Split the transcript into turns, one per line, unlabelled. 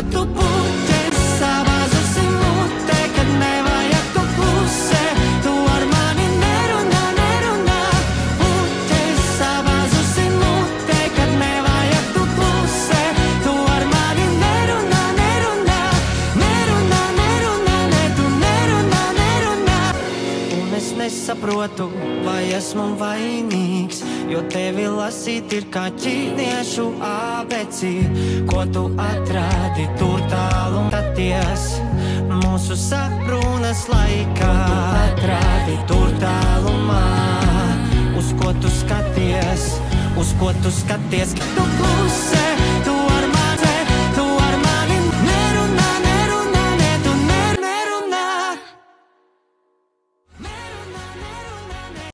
kad tu puķes savāzusi mutē, kad nevajag tu klusē. Tu ar mani nerunā, nerunā, puķes savāzusi mutē, kad nevajag tu klusē. Tu ar mani nerunā, nerunā, nerunā, nerunā, ne tu nerunā, nerunā. Un es nesaprotu, vai esmu vainīgs, jo tevi lasīt ir kā ķīniešu abecī, ko tu atradi tur taties. Mūsu saprunas laikā atradi tur tālumā, uz ko tu skaties, uz ko tu skaties, tu.